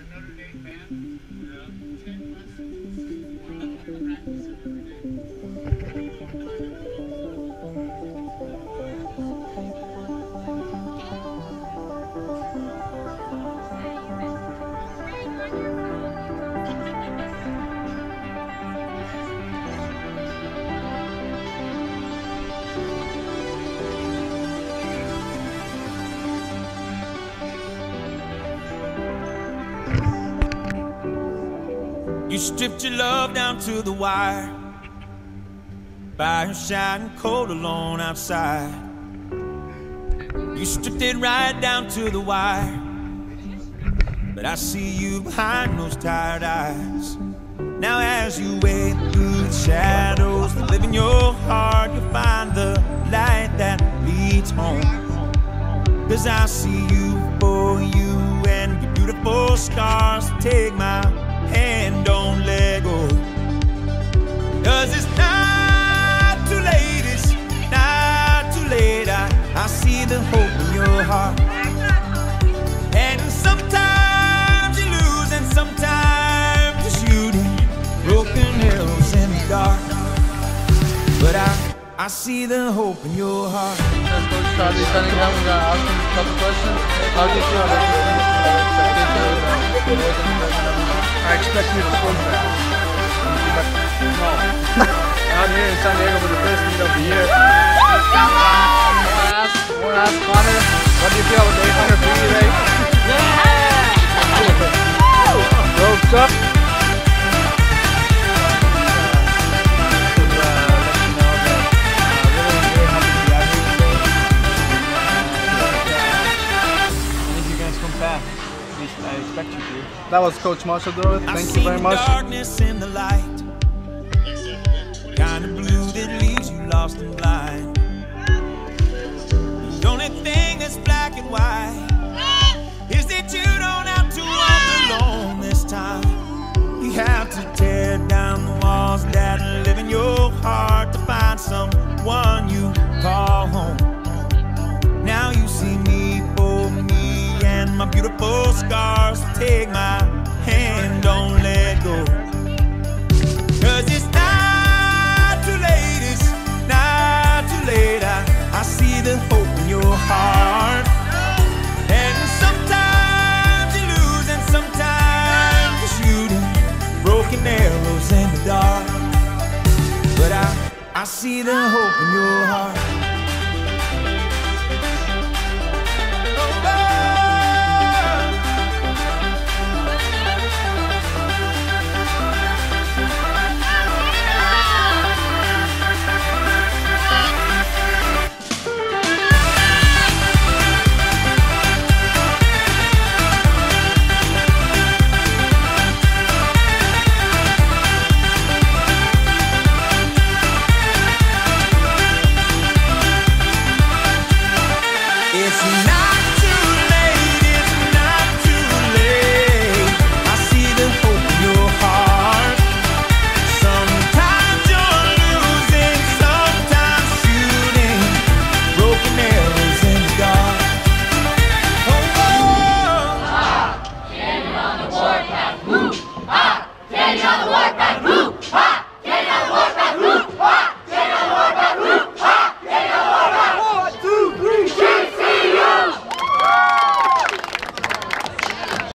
You stripped your love down to the wire. by Fire shining cold alone outside. You stripped it right down to the wire. But I see you behind those tired eyes. Now, as you wade through the shadows that live in your heart, you'll find the light that leads home. Cause I see you for you and your beautiful scars. Take my hand, don't let go. Cause it's not too late, it's not too late. I, I see the hope in your heart. And sometimes you lose, and sometimes you're shooting broken arrows in the dark. But I, I see the hope in your heart. That's Coach Charlie Cunningham. We're gonna ask him a couple questions. How do you feel I expect you to score that. No. Out here in San Diego for the first meet of the year. Ask, I wanna ask Connor, what do you feel about the 800 That was Coach Marshall Dorrit. I've Thank you very much. darkness in the light. Kind of blue that leaves you lost and blind. The only thing that's black and white is that you don't have to walk alone this time. You have to tear down the walls that live in your heart to find someone my beautiful scars. Take my hand, don't let go. Cause it's not too late, it's not too late. I, I see the hope in your heart. And sometimes you lose, and sometimes you're shooting broken arrows in the dark. But I, I see the hope in your heart.